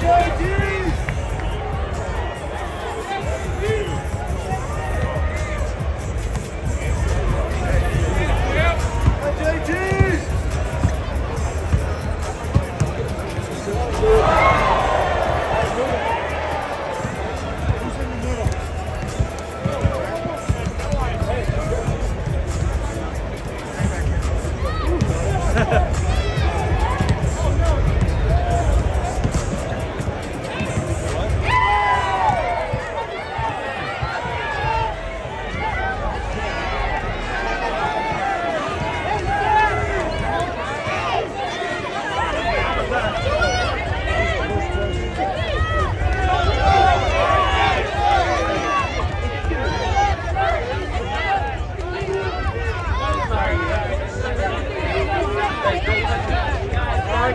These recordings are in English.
JD! We'll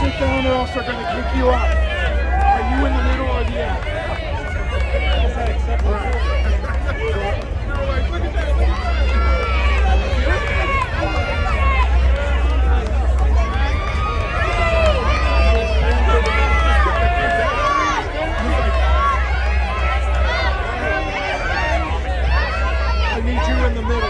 sit down or else they're going to kick you up. Are you in the middle or the end? in the middle.